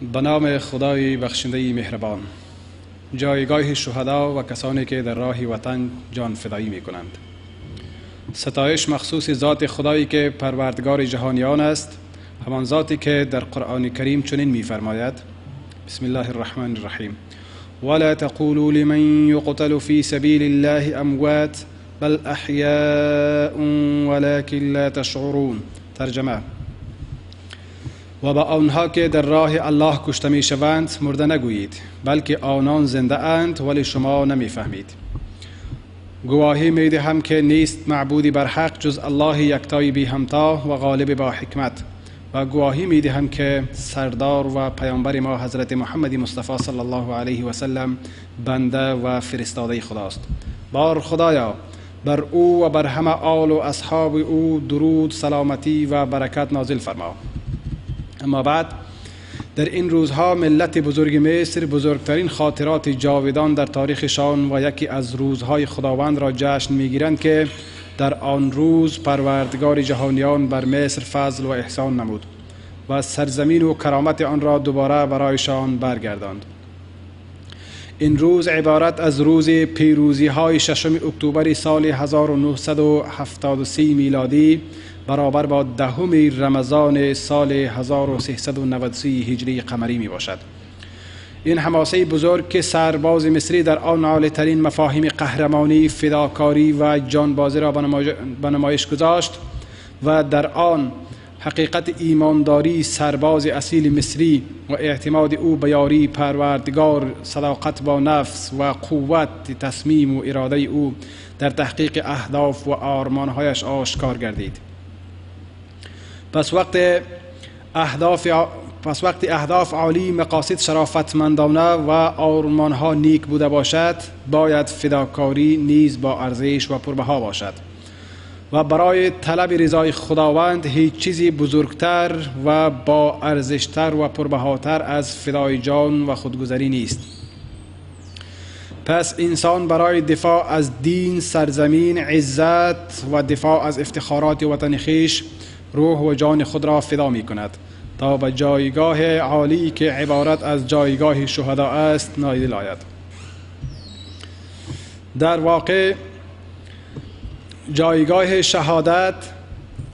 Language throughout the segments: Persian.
به نام خدای بخشنده مهربان. جایگاه شهدا و کسانی که در راه وطن جان فدایی می کنند ستایش مخصوص ذات خدایی که پروردگار جهانیان است همان ذاتی که در قرآن کریم چنین میفرماید. بسم الله الرحمن الرحیم. ولا تقولوا لمن يقتل في سبيل الله اموات بل احياء ولكن لا تشعرون. ترجمه و به آنها که در راه الله کشته می شوند مرده نگویید بلکه آنان زنده اند ولی شما نمی فهمید گواهی می دهم که نیست معبودی بر حق جز الله یکتای بی همتا و غالب با حکمت. و گواهی می دهم که سردار و پیامبر ما حضرت محمد مصطفی صلی الله علیه و سلم بنده و فرستاده خداست. بار خدایا بر او و بر همه آل و اصحاب او درود سلامتی و برکت نازل فرما. اما بعد در این روزها ملت بزرگ مصر بزرگترین خاطرات جاودان در تاریخشان و یکی از روزهای خداوند را جشن می‌گیرند که در آن روز پروردگار جهانیان بر مصر فضل و احسان نمود و سرزمین و کرامت آن را دوباره برایشان برگرداند. این روز عبارت از روز پیروزی های ششم اکتبر سال 1973 میلادی برابر با دهم رمضان سال 1393 هجری قمری می باشد. این حماسه بزرگ که سرباز مصری در آن عالی ترین مفاهیم قهرمانی فداکاری و جانبازی را به نمایش گذاشت و در آن حقیقت ایمانداری سرباز اصیل مصری و اعتماد او به یاری پروردگار صداقت با نفس و قوت تصمیم و اراده او در تحقیق اهداف و آرمانهایش آشکار گردید. پس وقت اهداف پس وقتی اهداف عالی مقاصد شرافتمندانه و آرمانها نیک بوده باشد باید فداکاری نیز با ارزش و پربها باشد. و برای طلب رضای خداوند هیچ چیزی بزرگتر و با ارزشتر و پربهاتر از فدای جان و خودگذری نیست. پس انسان برای دفاع از دین سرزمین عزت و دفاع از افتخارات وطن خیش روح و جان خود را فدا می کند تا به جایگاه عالی که عبارت از جایگاه شهدا است نایل آید. در واقع جایگاه شهادت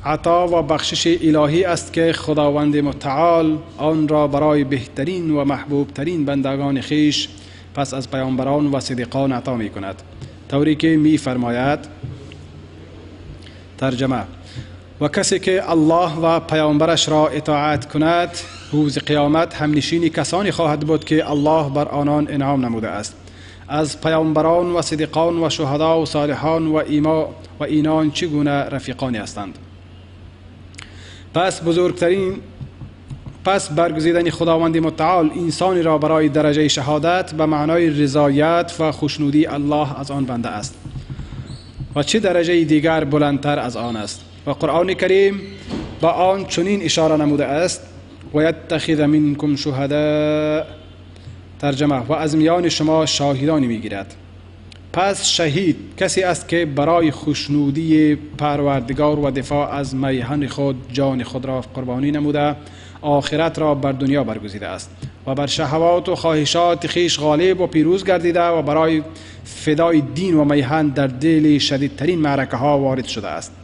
عطا و بخشش الهی است که خداوند متعال آن را برای بهترین و محبوبترین بندگان خیش پس از پیامبران و صدیقان عطا می کند طوری که می فرماید ترجمه و کسی که الله و پیامبرش را اطاعت کند روز قیامت همنشین کسانی خواهد بود که الله بر آنان انعام نموده است. از پیامبران و صدیقان و شهدا و صالحان و ایما و اینان چگونه رفیقانی هستند؟ پس بزرگترین پس برگزیدن خداوند متعال انسانی را برای درجه شهادت به معنای رضایت و خوشنودی الله از آن بنده است. و چه درجه دیگر بلندتر از آن است؟ و قرآن کریم با آن چنین اشاره نموده است و یتخذ منکم شهداء ترجمه و از میان شما شاهدانی می‌گیرد. پس شهید کسی است که برای خوشنودی پروردگار و دفاع از میهن خود جان خود را قربانی نموده آخرت را بر دنیا برگزیده است و بر شهوات و خواهشات خیش غالب و پیروز گردیده و برای فدای دین و میهن در دل شدیدترین معرکه ها وارد شده است.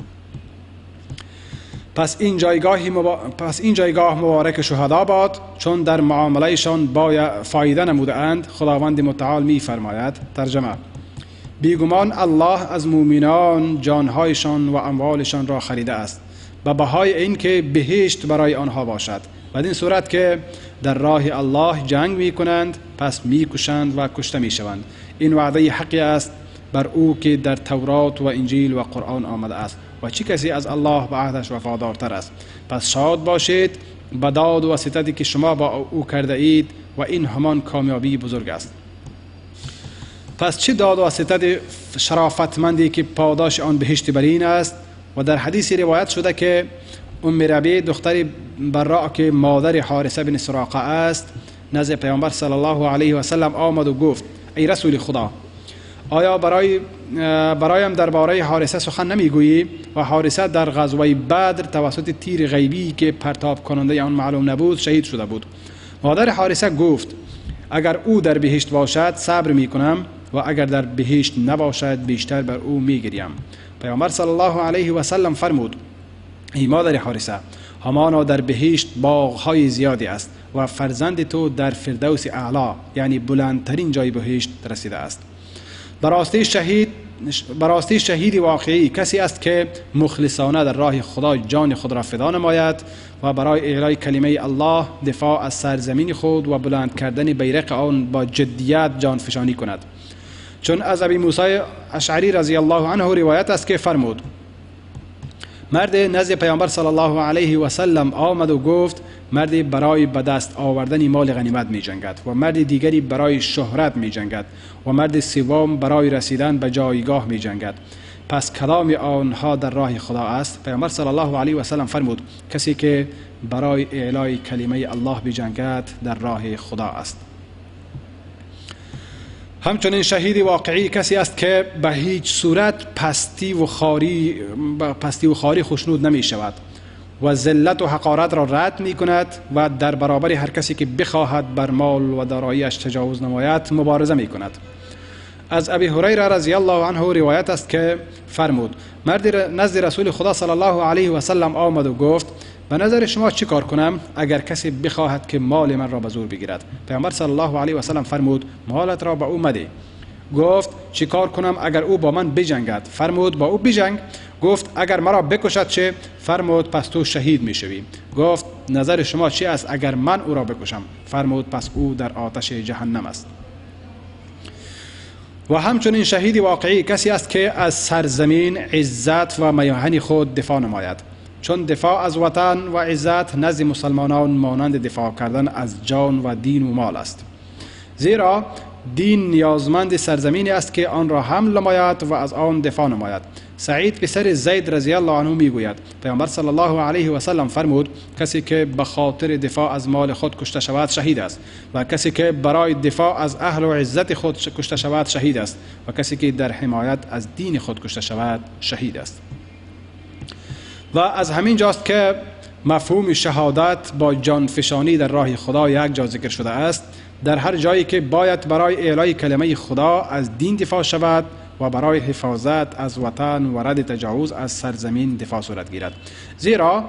پس این جایگاه پس این جایگاه مبارک شهدا باد چون در معاملهشان با فایده نموده اند خداوند متعال می فرماید ترجمه بیگمان الله از مؤمنان جانهایشان و اموالشان را خریده است و بهای این که بهشت برای آنها باشد. و این صورت که در راه الله جنگ می کنند پس می کشند و کشته می شوند این وعده حقی است بر او که در تورات و انجیل و قرآن آمده است. و چه کسی از الله به عهدش وفادارتر است. پس شاد باشید به داد و ستدی که شما با او کرده اید و این همان کامیابی بزرگ است. پس چه داد و ستد شرافتمندی که پاداش آن بهشت برین است؟ و در حدیثی روایت شده که ام ربی دختر براء که مادر حارسه بن سراقه است نزد پیامبر صلی الله علیه و سلم آمد و گفت ای رسول خدا آیا برای برایم درباره حارسه سخن نمی‌گویی؟ و حارسه در غزوه بدر توسط تیر غیبی که پرتاب کننده آن معلوم نبود شهید شده بود. مادر حارسه گفت اگر او در بهشت باشد صبر می کنم و اگر در بهشت نباشد بیشتر بر او می گریم پیامبر صلی الله علیه و سلم فرمود ای مادر حارسه همانا در بهشت باغهای زیادی است و فرزند تو در فردوس اعلا یعنی بلندترین جای بهشت رسیده است. براستی شهید براستی شهید واقعی کسی است که مخلصانه در راه خدا جان خود را فدا نماید و برای اعلای کلمه الله دفاع از سرزمین خود و بلند کردن بیرق آن با جدیت جان فشانی کند. چون از ابی موسی اشعری رضی الله عنه روایت است که فرمود مرد نزد پیامبر صلی الله علیه و سلم آمد و گفت مردی برای به دست آوردن مال غنیمت می جنگد و مرد دیگری برای شهرت می جنگد و مرد سوم برای رسیدن به جایگاه می جنگد پس کلام آنها در راه خدا است. پیامبر صلی الله علیه و سلم فرمود کسی که برای اعلای کلمه الله بجنگد در راه خدا است. همچنین شهید واقعی کسی است که به هیچ صورت پستی و خاری پستی و خاری خشنود نمی شود و ذلت و حقارت را رد می کند و در برابر هر کسی که بخواهد بر مال و داراییش تجاوز نماید مبارزه می کند از ابی هریره رضی الله عنه روایت است که فرمود مرد نزد رسول خدا صلی الله علیه و سلم آمد و گفت به نظر شما چی کار کنم اگر کسی بخواهد که مال من را به زور بگیرد؟ پیامبر صلی الله علیه و سلم فرمود مالت را به او مده. گفت چی کار کنم اگر او با من بجنگد؟ فرمود با او بجنگ. گفت اگر مرا بکشد چه؟ فرمود پس تو شهید می شوی گفت نظر شما چی است اگر من او را بکشم؟ فرمود پس او در آتش جهنم است. و همچنین شهید واقعی کسی است که از سرزمین عزت و میهن خود دفاع نماید. چون دفاع از وطن و عزت نزد مسلمانان مانند دفاع کردن از جان و دین و مال است. زیرا دین نیازمند سرزمینی است که آن را حمل نماید و از آن دفاع نماید. سعید پسر زید رضی الله عنه می‌گوید پیامبر صلی الله علیه و سلم فرمود کسی که به خاطر دفاع از مال خود کشته شود شهید است و کسی که برای دفاع از اهل و عزت خود کشته شود شهید است و کسی که در حمایت از دین خود کشته شود شهید است. و از همین جاست که مفهوم شهادت با جانفشانی در راه خدا یک جا ذکر شده است. در هر جایی که باید برای اعلای کلمه خدا از دین دفاع شود و برای حفاظت از وطن و رد تجاوز از سرزمین دفاع صورت گیرد. زیرا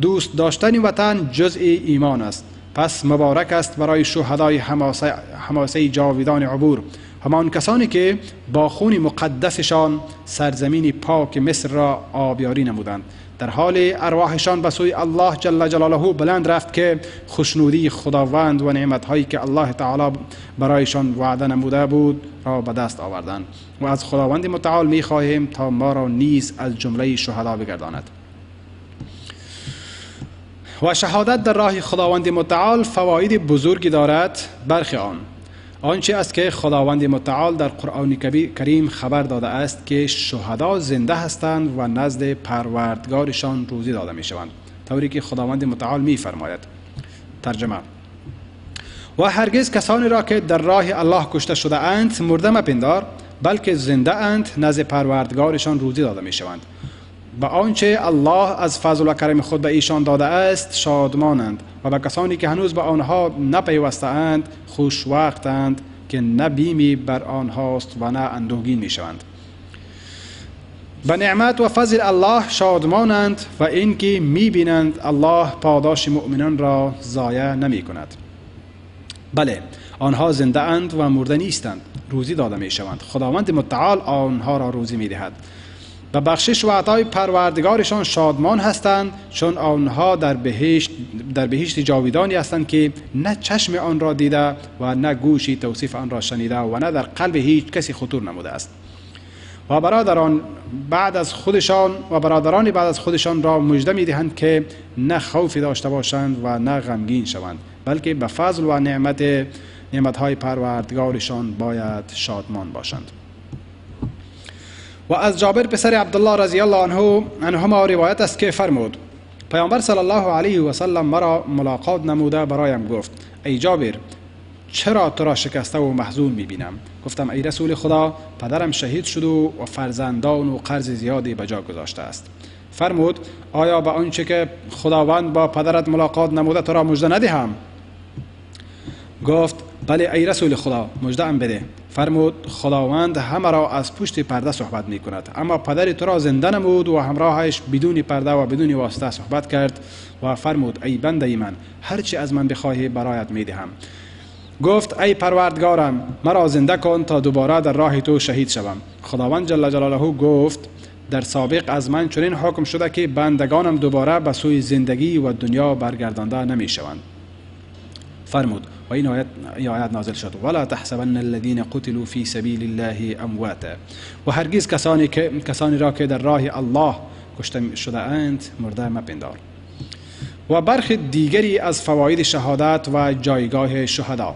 دوست داشتن وطن جزء ایمان است. پس مبارک است برای شهدای حماسه, جاویدان عبور. همان کسانی که با خون مقدسشان سرزمین پاک مصر را آبیاری نمودند. در حال ارواحشان به سوی الله جل جلاله بلند رفت که خوشنودی خداوند و نعمتهایی که الله تعالی برایشان وعده نموده بود را به دست آوردند و از خداوند متعال می خواهیم تا ما را نیز از جمله شهدا بگرداند. و شهادت در راه خداوند متعال فواید بزرگی دارد برخی آن. آنچه است که خداوند متعال در قرآن کریم خبر داده است که شهدا زنده هستند و نزد پروردگارشان روزی داده می شوند طوری که خداوند متعال می فرماید ترجمه و هرگز کسانی را که در راه الله کشته شده اند مرده مپندار بلکه زنده اند نزد پروردگارشان روزی داده می شوند به آنچه الله از فضل و کرم خود به ایشان داده است شادمانند و به کسانی که هنوز به آنها نپیوسته اند خوش وقتند که نه بیمی بر آنهاست و نه اندوهگین می شوند به نعمت و فضل الله شادمانند و اینکه می بینند الله پاداش مؤمنان را ضایع نمی کند بله آنها زنده اند و مرده نیستند روزی داده می شوند خداوند متعال آنها را روزی می دهد و بخشش و عطای پروردگارشان شادمان هستند چون آنها در بهشت در بهشت جاویدانی هستند که نه چشم آن را دیده و نه گوشی توصیف آن را شنیده و نه در قلب هیچ کسی خطور نموده است. و برادران بعد از خودشان و برادران بعد از خودشان را مژده می‌دهند که نه خوفی داشته باشند و نه غمگین شوند بلکه به فضل و نعمت نعمتهای پروردگارشان باید شادمان باشند. و از جابر پسر عبدالله رضی الله عنه عنهما روایت است که فرمود پیامبر صلی الله علیه و سلم مرا ملاقات نموده برایم گفت ای جابر چرا تو را شکسته و محزون می‌بینم؟ گفتم ای رسول خدا پدرم شهید شد و فرزندان و قرض زیادی به جا گذاشته است. فرمود آیا به آنچه که خداوند با پدرت ملاقات نموده تو را مژده ندهم؟ گفت بله ای رسول خدا مجده ام بده. فرمود خداوند همه را از پشت پرده صحبت می کند اما پدر تو را زنده نمود و همراهش بدون پرده و بدون واسطه صحبت کرد و فرمود ای بنده من هرچی از من بخواهی برایت می دهم گفت ای پروردگارم مرا زنده کن تا دوباره در راه تو شهید شوم. خداوند جل جلاله گفت در سابق از من چنین حکم شده که بندگانم دوباره به سوی زندگی و دنیا برگردانده نمی شوند فرمود و این آیت, آیت نازل شد. ولا تحسبن الذين قتلوا في سبيل الله امواتا و هرگز کسانی که کسانی را که در راه الله کشته شده اند مرده مپندار و برخ دیگری از فواید شهادت و جایگاه شهدا.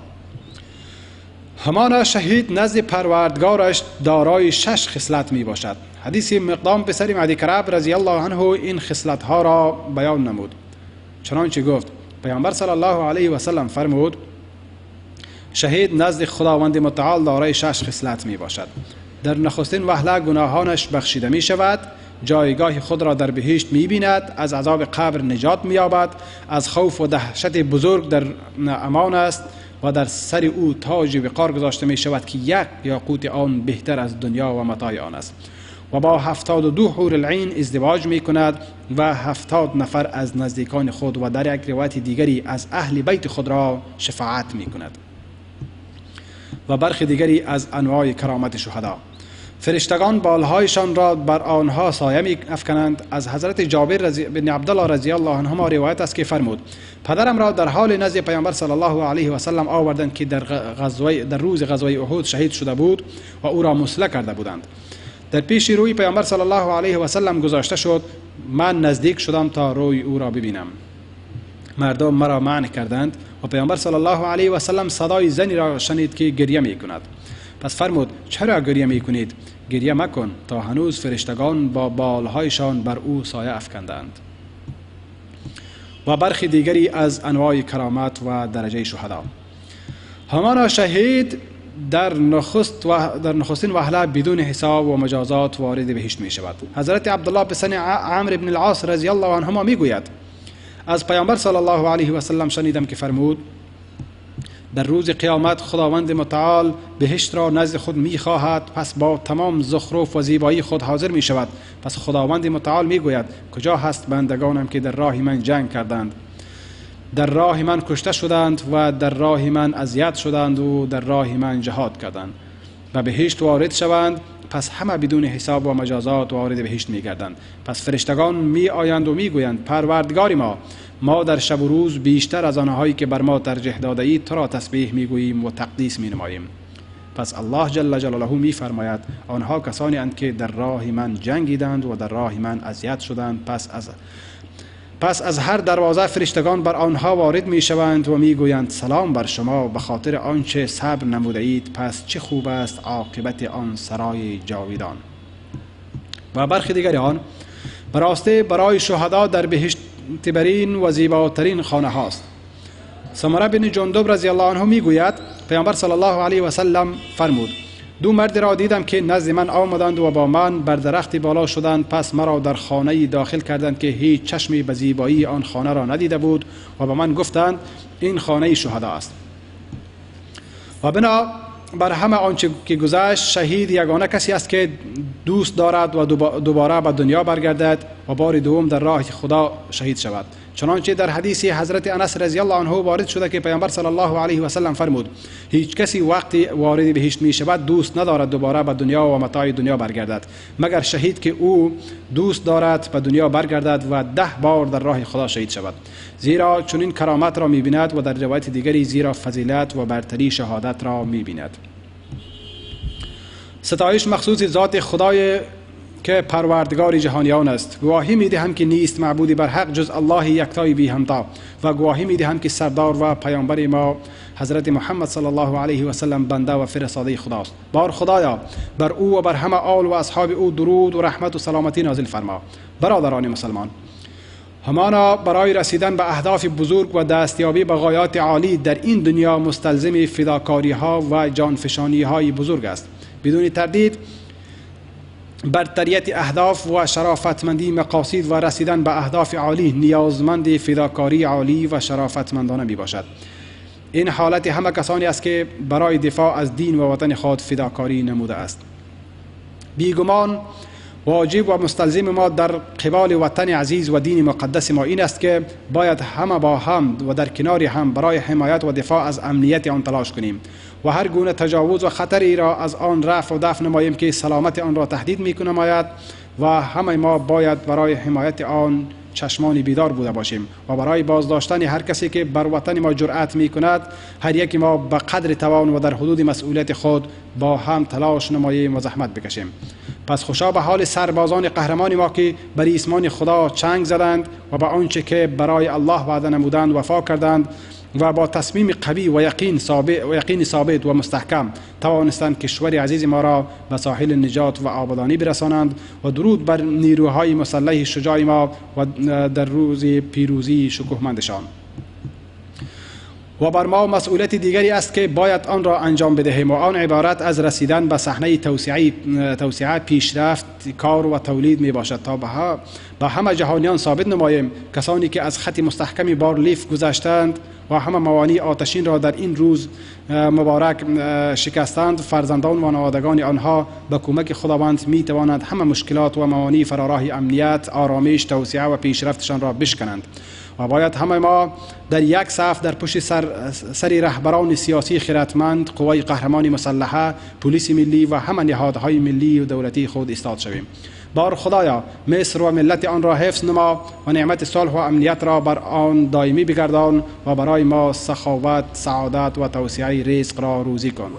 همان شهید نزد پروردگارش دارای شش خصلت می باشد. حدیث مقدام پسر معدی کرب رضی الله عنه این خصلت ها را بیان نمود. چنانچه گفت پیامبر صلی الله علیه و سلم فرمود شهید نزد خداوند متعال دارای شش خصلت می باشد. در نخستین وهله گناهانش بخشیده می شود جایگاه خود را در بهشت می بیند از عذاب قبر نجات می یابد از خوف و دهشت بزرگ در امان است و در سر او تاج وقار گذاشته می شود که یک یاقوت آن بهتر از دنیا و متاع آن است. و با هفتاد و دو حور العین ازدواج می کند و هفتاد نفر از نزدیکان خود و در یک روایت دیگری از اهل بیت خود را شفاعت می کند و برخی دیگری از انواع کرامت شهدا. فرشتگان بالهایشان را بر آنها سایه می افکنند از حضرت جابر رضی بن عبدالله رضی الله عنهما روایت است که فرمود پدرم را در حال نزد پیامبر صلی الله علیه و سلم آوردند که در غزوه در روز غزوه احد شهید شده بود و او را مسله کرده بودند. در پیش روی پیامبر صلی الله علیه و سلم گذاشته شد من نزدیک شدم تا روی او را ببینم. مردم مرا معنی کردند و پیامبر صلی الله علیه و سلم صدای زنی را شنید که گریه می کند پس فرمود چرا گریه می کنید گریه مکن تا هنوز فرشتگان با بالهایشان بر او سایه افکندند. و برخی دیگری از انواع کرامت و درجه شهدا. همانا شهید در نخست و در نخستین وهله بدون حساب و مجازات وارد بهشت می شود حضرت عبدالله بسن عمرو بن العاص رضی الله عنهما می گوید از پیامبر صلی الله علیه و سلم شنیدم که فرمود در روز قیامت خداوند متعال بهشت را نزد خود می خواهد پس با تمام زخرف و زیبایی خود حاضر می شود پس خداوند متعال می گوید کجا هست بندگانم که در راه من جنگ کردند؟ در راه من کشته شدند و در راه من اذیت شدند و در راه من جهاد کردند و بهشت وارد شوند پس همه بدون حساب و مجازات وارد بهشت می گردند پس فرشتگان می آیند و می گویند پروردگار ما ما در شب و روز بیشتر از آنهایی که بر ما ترجیح داده اید تو را تسبیح می گوییم و تقدیس می نماییم پس الله جل جلاله می فرماید آنها کسانی اند که در راه من جنگیدند و در راه من اذیت شدند پس از پس از هر دروازه فرشتگان بر آنها وارد می شوند و می گویند سلام بر شما به خاطر آنچه صبر نموده اید پس چه خوب است عاقبت آن سرای جاویدان. و برخی دیگر آن براسته برای شهدا در بهشت برین و زیباترین خانه هاست. سمره بن جندب رضی الله عنه می گوید پیامبر صلی الله علیه و سلم فرمود دو مرد را دیدم که نزد من آمدند و با من بر درختی بالا شدند. پس مرا در خانه داخل کردند که هیچ چشمی به زیبایی آن خانه را ندیده بود و به من گفتند این خانه شهدا است. و بنا بر همه آنچه که گذشت شهید یگانه کسی است که دوست دارد و دوباره به دنیا برگردد. و بار دوم در راه خدا شهید شود. چنانچه در حدیث حضرت انس رضی الله عنه وارد شده که پیامبر صلی الله علیه و سلم فرمود هیچ کسی وقتی وارد بهشت می شود دوست ندارد دوباره به دنیا و متاع دنیا برگردد مگر شهید که او دوست دارد به دنیا برگردد و ده بار در راه خدا شهید شود. زیرا چنین کرامت را می بیند و در روایت دیگری زیرا فضیلت و برتری شهادت را می بیند ستایش مخصوص ذات خدای که پروردگار جهانیان است. گواهی می دهم که نیست معبودی بر حق جز الله یکتای بی همتا. و گواهی می دهم که سردار و پیامبر ما حضرت محمد صلی الله علیه و سلم بنده و فرستاده خداست بار خدایا بر او و بر همه آل و اصحاب او درود و رحمت و سلامتی نازل فرما. برادران مسلمان همانا برای رسیدن به اهداف بزرگ و دستیابی به غایات عالی در این دنیا مستلزم فداکاری ها و جانفشانی های بزرگ است. بدون تردید برتریت اهداف و شرافتمندی مقاصد و رسیدن به اهداف عالی نیازمند فداکاری عالی و شرافتمندانه می باشد این حالت همه کسانی است که برای دفاع از دین و وطن خود فداکاری نموده است. بیگمان واجب و مستلزم ما در قبال وطن عزیز و دین مقدس ما این است که باید همه با هم و در کنار هم برای حمایت و دفاع از امنیت آن تلاش کنیم و هر گونه تجاوز و خطری را از آن رفع و دفع نماییم که سلامت آن را تهدید می کنماید و همه ما باید برای حمایت آن چشمان بیدار بوده باشیم و برای بازداشتن هر کسی که بر وطن ما جرأت می کند هر یک ما به قدر توان و در حدود مسئولیت خود با هم تلاش نماییم و زحمت بکشیم. پس خوشا به حال سربازان قهرمان ما که بر اسمان خدا چنگ زدند و به آنچه که برای الله وعده نمودند وفا کردند و با تصمیم قوی و یقین ثابت و یقین ثابت و مستحکم توانستند کشور عزیز ما را به ساحل نجات و آبادانی برسانند و درود بر نیروهای مسلح شجاع ما و در روز پیروزی شکوهمندشان. و بر ما مسئولیت دیگری است که باید آن را انجام بدهیم و آن عبارت از رسیدن به صحنه توسعه پیشرفت کار و تولید می باشد تا به همه جهانیان ثابت نماییم کسانی که از خط مستحکمی بارلیف گذشتند و همه موانی آتشین را در این روز مبارک شکستند فرزندان و نوادگان آنها به کمک خداوند می توانند همه مشکلات و موانی فراراه امنیت آرامش توسعه و پیشرفتشان را بشکنند. و باید همه ما در یک صف در پشت سر, سر رهبران سیاسی خیرتمند قوای قهرمان مسلحه پلیس ملی و همه نهادهای ملی و دولتی خود استاد شویم. بار خدایا مصر و ملت آن را حفظ نما و نعمت صلح و امنیت را بر آن دائمی بگردان و برای ما سخاوت سعادت و توسعه رزق را روزی کن.